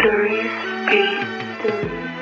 Stories, Street Stories.